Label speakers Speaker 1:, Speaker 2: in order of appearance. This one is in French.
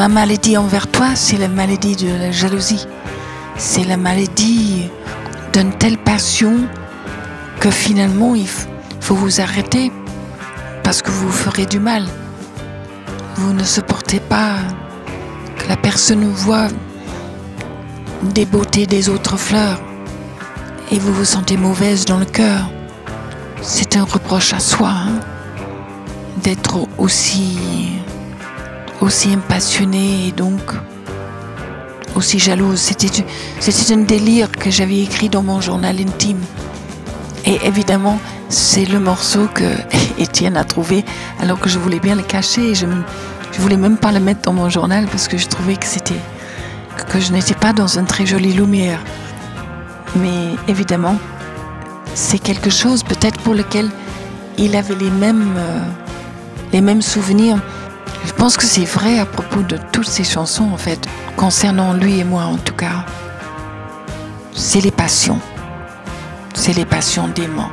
Speaker 1: Ma maladie envers toi, c'est la maladie de la jalousie. C'est la maladie d'une telle passion que finalement il faut vous arrêter parce que vous ferez du mal. Vous ne supportez pas que la personne voit des beautés des autres fleurs et vous vous sentez mauvaise dans le cœur. C'est un reproche à soi hein, d'être aussi aussi impationnée et donc aussi jalouse. C'était, c'était un délire que j'avais écrit dans mon journal intime. Et évidemment, c'est le morceau que Étienne a trouvé alors que je voulais bien le cacher. Je ne voulais même pas le mettre dans mon journal parce que je trouvais que c'était que je n'étais pas dans une très jolie lumière. Mais évidemment, c'est quelque chose peut-être pour lequel il avait les mêmes, euh, les mêmes souvenirs. Je pense que c'est vrai à propos de toutes ces chansons, en fait, concernant lui et moi en tout cas. C'est les passions. C'est les passions d'aimant.